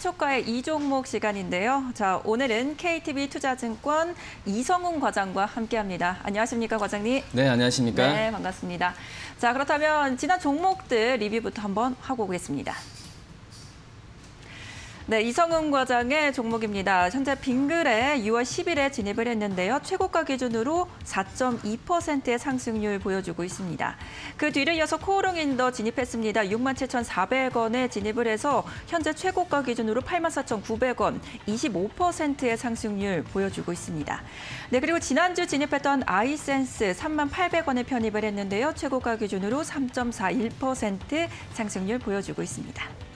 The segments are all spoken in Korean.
시초가의 이종목 시간인데요. 자, 오늘은 KTB 투자증권 이성훈 과장과 함께합니다. 안녕하십니까, 과장님? 네, 안녕하십니까? 네, 반갑습니다. 자, 그렇다면 지난 종목들 리뷰부터 한번 하고 오겠습니다. 네, 이성훈 과장의 종목입니다. 현재 빙글에 6월 10일에 진입을 했는데요. 최고가 기준으로 4.2%의 상승률 보여주고 있습니다. 그 뒤를 이어서 코오롱인더 진입했습니다. 67,400원에 진입을 해서 현재 최고가 기준으로 84,900원, 25%의 상승률 보여주고 있습니다. 네, 그리고 지난주 진입했던 아이센스 38,800원에 편입을 했는데요. 최고가 기준으로 3.41% 상승률 보여주고 있습니다.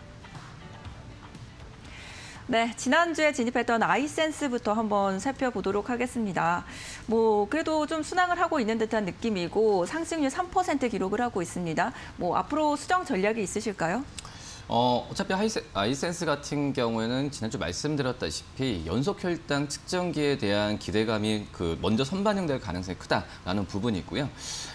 네, 지난주에 진입했던 아이센스부터 한번 살펴보도록 하겠습니다. 뭐 그래도 좀 순항을 하고 있는 듯한 느낌이고 상승률 3% 기록을 하고 있습니다. 뭐 앞으로 수정 전략이 있으실까요? 어, 어차피 하이세, 아이센스 같은 경우에는 지난주 말씀드렸다시피 연속 혈당 측정기에 대한 기대감이 그 먼저 선반영될 가능성이 크다라는 부분이 있고요.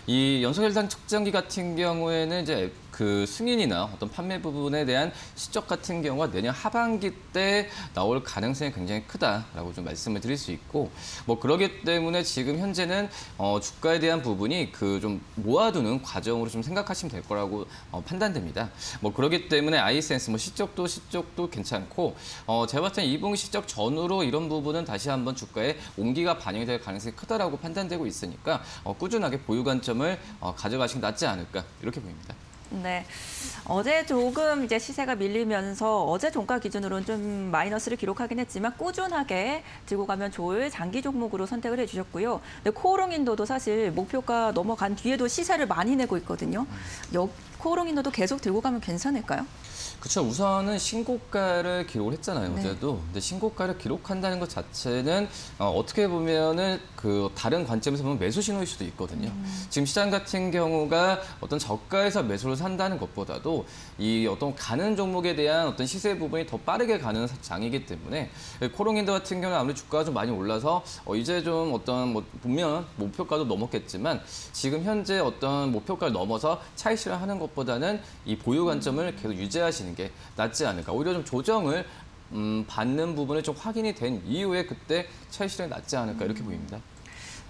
이 연속 혈당 측정기 같은 경우에는 이제 그 승인이나 어떤 판매 부분에 대한 시적 같은 경우가 내년 하반기 때 나올 가능성이 굉장히 크다라고 좀 말씀을 드릴 수 있고 뭐 그러기 때문에 지금 현재는 어, 주가에 대한 부분이 그 좀 모아두는 과정으로 좀 생각하시면 될 거라고 어, 판단됩니다. 뭐 그러기 때문에 아이센스 뭐 시적도 시적도 괜찮고 어, 제가 봤을 때 이봉 시적 전후로 이런 부분은 다시 한번 주가에 온기가 반영이 될 가능성이 크다라고 판단되고 있으니까 어, 꾸준하게 보유 관점을 어, 가져가시는 게 낫지 않을까 이렇게 보입니다. 네. 어제 조금 이제 시세가 밀리면서 어제 종가 기준으로는 좀 마이너스를 기록하긴 했지만 꾸준하게 들고 가면 좋을 장기 종목으로 선택을 해주셨고요. 네, 코오롱 인도도 사실 목표가 넘어간 뒤에도 시세를 많이 내고 있거든요. 여, 코오롱인도도 계속 들고 가면 괜찮을까요? 그렇죠. 우선은 신고가를 기록을 했잖아요. 네. 어제도. 근데 신고가를 기록한다는 것 자체는 어, 떻게 보면은 그 다른 관점에서 보면 매수 신호일 수도 있거든요. 음. 지금 시장 같은 경우가 어떤 저가에서 매수를 산다는 것보다도 이 어떤 가는 종목에 대한 어떤 시세 부분이 더 빠르게 가는 장이기 때문에 코롱인더 같은 경우는 아무리 주가가 좀 많이 올라서 어, 이제 좀 어떤 뭐 분명 목표가도 넘었겠지만 지금 현재 어떤 목표가를 넘어서 차익 실현하는 것 보다는 이 보유 관점을 계속 유지하시는 게 낫지 않을까. 오히려 좀 조정을 음, 받는 부분을 좀 확인이 된 이후에 그때 차익 실현이 낫지 않을까 이렇게 보입니다.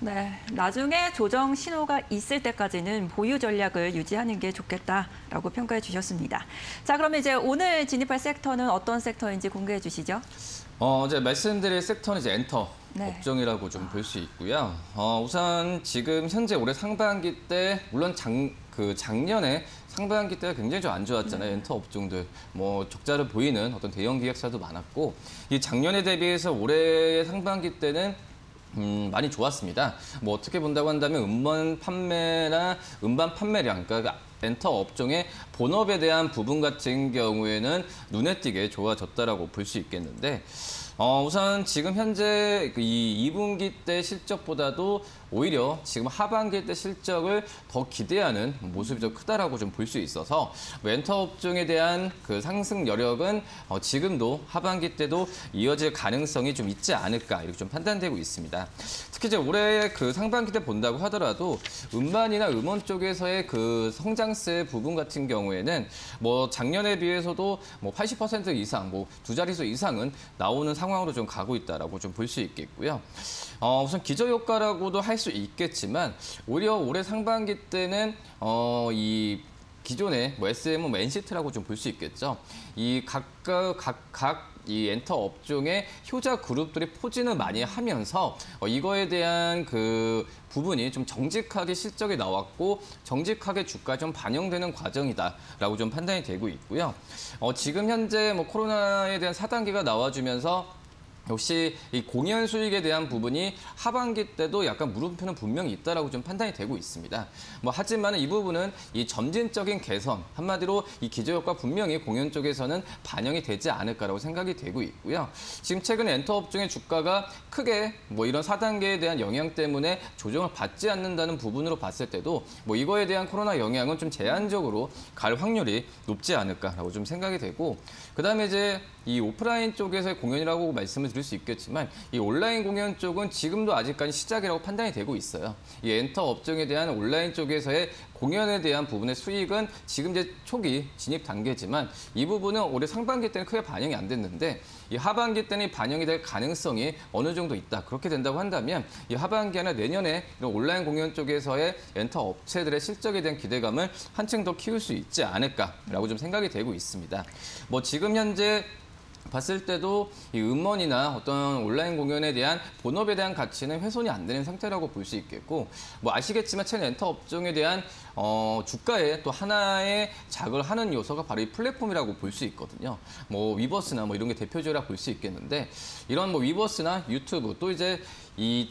네, 나중에 조정 신호가 있을 때까지는 보유 전략을 유지하는 게 좋겠다라고 평가해 주셨습니다. 자, 그러면 이제 오늘 진입할 섹터는 어떤 섹터인지 공개해 주시죠. 어, 이제 말씀드릴 섹터는 이제 엔터 네. 업종이라고 좀 볼 수 있고요. 어, 우선 지금 현재 올해 상반기 때 물론 장, 그 작년에 상반기 때가 굉장히 좀 안 좋았잖아요. 엔터 업종들 뭐 적자를 보이는 어떤 대형 기획사도 많았고 이 작년에 대비해서 올해 상반기 때는 음, 많이 좋았습니다. 뭐 어떻게 본다고 한다면 음반 판매나 음반 판매량, 그러니까 엔터 업종의 본업에 대한 부분 같은 경우에는 눈에 띄게 좋아졌다라고 볼 수 있겠는데 어, 우선 지금 현재 그이 2분기 때 실적보다도 오히려 지금 하반기 때 실적을 더 기대하는 모습이 좀 크다라고 좀 볼 수 있어서 렌터 업종에 대한 그 상승 여력은 어, 지금도 하반기 때도 이어질 가능성이 좀 있지 않을까 이렇게 좀 판단되고 있습니다. 특히 이제 올해 그 상반기 때 본다고 하더라도 음반이나 음원 쪽에서의 그 성장세 부분 같은 경우에는 뭐 작년에 비해서도 뭐 80% 이상, 뭐 두 자릿수 이상은 나오는 상황 으로 좀 가고 있다라고 좀 볼 수 있겠고요. 어, 우선 기저 효과라고도 할 수 있겠지만 오히려 올해 상반기 때는 어, 이 기존의 뭐 SM은 뭐 NCT라고 좀 볼 수 있겠죠. 이 각각 각각 이 엔터 업종의 효자 그룹들이 포진을 많이 하면서 어, 이거에 대한 그 부분이 좀 정직하게 실적이 나왔고 정직하게 주가 좀 반영되는 과정이다라고 좀 판단이 되고 있고요. 어, 지금 현재 뭐 코로나에 대한 4단계가 나와주면서 역시 이 공연 수익에 대한 부분이 하반기 때도 약간 물음표는 분명히 있다라고 좀 판단이 되고 있습니다. 뭐 하지만 이 부분은 이 점진적인 개선 한마디로 이 기저효과 분명히 공연 쪽에서는 반영이 되지 않을까라고 생각이 되고 있고요. 지금 최근에 엔터 업종의 주가가 크게 뭐 이런 4단계에 대한 영향 때문에 조정을 받지 않는다는 부분으로 봤을 때도 뭐 이거에 대한 코로나 영향은 좀 제한적으로 갈 확률이 높지 않을까라고 좀 생각이 되고 그다음에 이제 이 오프라인 쪽에서의 공연이라고 말씀을 드릴 드릴 수 있겠지만 이 온라인 공연 쪽은 지금도 아직까지 시작이라고 판단이 되고 있어요. 이 엔터 업종에 대한 온라인 쪽에서의 공연에 대한 부분의 수익은 지금 이제 초기 진입 단계지만 이 부분은 올해 상반기 때는 크게 반영이 안 됐는데 이 하반기 때는 반영이 될 가능성이 어느 정도 있다. 그렇게 된다고 한다면 이 하반기나 내년에 이런 온라인 공연 쪽에서의 엔터 업체들의 실적에 대한 기대감을 한층 더 키울 수 있지 않을까라고 좀 생각이 되고 있습니다. 뭐 지금 현재 봤을 때도 이 음원이나 어떤 온라인 공연에 대한 본업에 대한 가치는 훼손이 안 되는 상태라고 볼 수 있겠고 뭐 아시겠지만 최근 엔터 업종에 대한 어 주가에 또 하나의 작용을 하는 요소가 바로 이 플랫폼이라고 볼 수 있거든요. 뭐 위버스나 뭐 이런 게 대표적이라 볼 수 있겠는데 이런 뭐 위버스나 유튜브 또 이제 이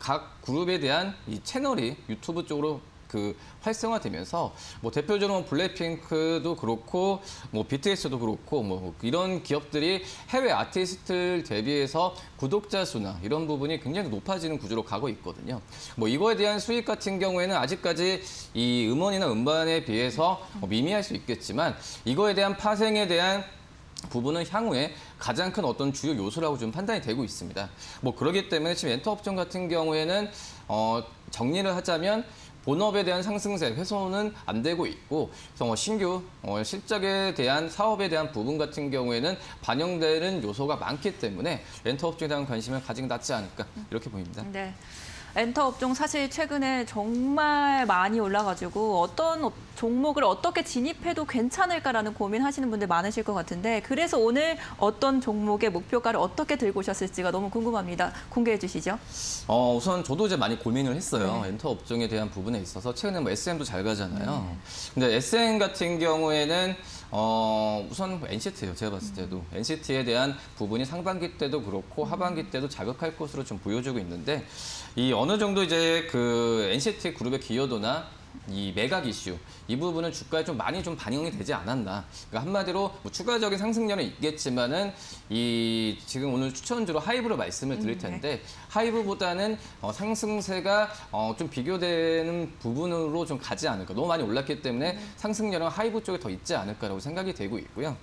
각 그룹에 대한 이 채널이 유튜브 쪽으로 그 활성화되면서 뭐 대표적으로 블랙핑크도 그렇고 뭐 BTS도 그렇고 뭐 이런 기업들이 해외 아티스트를 대비해서 구독자 수나 이런 부분이 굉장히 높아지는 구조로 가고 있거든요. 뭐 이거에 대한 수익 같은 경우에는 아직까지 이 음원이나 음반에 비해서 뭐 미미할 수 있겠지만 이거에 대한 파생에 대한 부분은 향후에 가장 큰 어떤 주요 요소라고 좀 판단이 되고 있습니다. 뭐 그렇기 때문에 지금 엔터 업종 같은 경우에는 어 정리를 하자면 본업에 대한 상승세 훼손은 안 되고 있고 그래서 뭐 신규 어 실적에 대한 사업에 대한 부분 같은 경우에는 반영되는 요소가 많기 때문에 엔터 업종에 대한 관심을 가지는 낫지 않을까 이렇게 보입니다. 네. 엔터 업종 사실 최근에 정말 많이 올라가지고 어떤 업- 종목을 어떻게 진입해도 괜찮을까라는 고민하시는 분들 많으실 것 같은데 그래서 오늘 어떤 종목의 목표가를 어떻게 들고 오셨을지가 너무 궁금합니다. 공개해 주시죠. 어, 우선 저도 이제 많이 고민을 했어요. 엔터 업종에 대한 부분에 있어서 최근에 뭐 SM도 잘 가잖아요. 근데 SM 같은 경우에는 어, 우선 NCT예요. 제가 봤을 때도 NCT에 대한 부분이 상반기 때도 그렇고 하반기 때도 작용할 것으로 좀 보여주고 있는데 이 어느 정도 이제 그 NCT 그룹의 기여도나 이 매각 이슈 이 부분은 주가에 좀 많이 좀 반영이 되지 않았나. 그러니까 한마디로 뭐 추가적인 상승률은 있겠지만은 이 지금 오늘 추천주로 하이브로 말씀을 드릴 텐데 하이브보다는 어, 상승세가 어, 좀 비교되는 부분으로 좀 가지 않을까. 너무 많이 올랐기 때문에 상승률은 하이브 쪽에 더 있지 않을까라고 생각이 되고 있고요.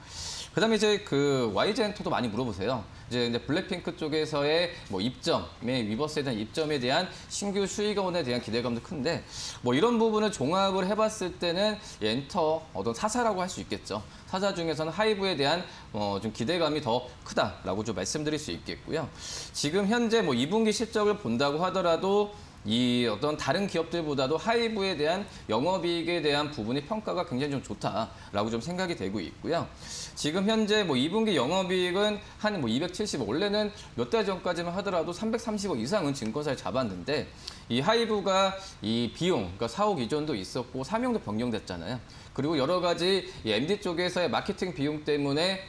그다음에 이제 그 YG엔터도 많이 물어보세요. 이제 이제 블랙핑크 쪽에서의 뭐 입점의 위버스에 대한 입점에 대한 신규 수익원에 대한 기대감도 큰데 뭐 이런 부분을 종합을 해봤을 때는 이 엔터 어떤 사사라고 할 수 있겠죠. 사사 중에서는 하이브에 대한 어, 좀 기대감이 더 크다라고 좀 말씀드릴 수 있겠고요. 지금 현재 뭐 2분기 실적을 본다고 하더라도 이 어떤 다른 기업들보다도 하이브에 대한 영업이익에 대한 부분이 평가가 굉장히 좀 좋다라고 좀 생각이 되고 있고요. 지금 현재 뭐 2분기 영업이익은 한 뭐 270, 원래는 몇 달 전까지만 하더라도 330억 이상은 증권사에 잡았는데 이 하이브가 이 비용, 그러니까 사후 기존도 있었고 사명도 변경됐잖아요. 그리고 여러 가지 이 MD 쪽에서의 마케팅 비용 때문에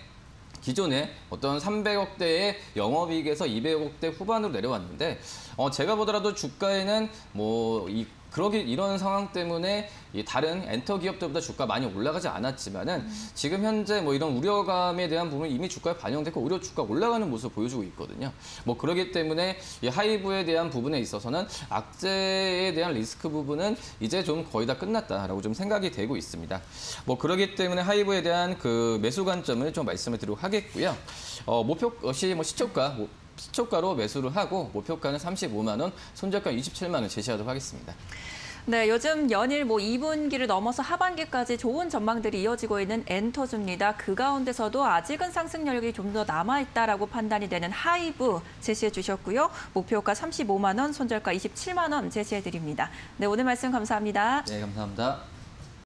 기존에 어떤 300억대의 영업이익에서 200억대 후반으로 내려왔는데 어 제가 보더라도 주가에는 뭐이 그러기 이런 상황 때문에 이 다른 엔터 기업들보다 주가 많이 올라가지 않았지만은 지금 현재 뭐 이런 우려감에 대한 부분은 이미 주가에 반영됐고 오히려 주가 올라가는 모습을 보여주고 있거든요. 뭐 그러기 때문에 이 하이브에 대한 부분에 있어서는 악재에 대한 리스크 부분은 이제 좀 거의 다 끝났다라고 좀 생각이 되고 있습니다. 뭐 그러기 때문에 하이브에 대한 그 매수 관점을 좀 말씀을 드리도록 하겠고요. 어, 목표 것이 뭐 시초가 뭐 시초가로 매수를 하고 목표가는 35만 원, 손절가 27만 원 제시하도록 하겠습니다. 네, 요즘 연일 뭐 2분기를 넘어서 하반기까지 좋은 전망들이 이어지고 있는 엔터주입니다. 그 가운데서도 아직은 상승력이 좀 더 남아있다라고 판단이 되는 하이브 제시해 주셨고요. 목표가 35만 원, 손절가 27만 원 제시해 드립니다. 네, 오늘 말씀 감사합니다. 네, 감사합니다.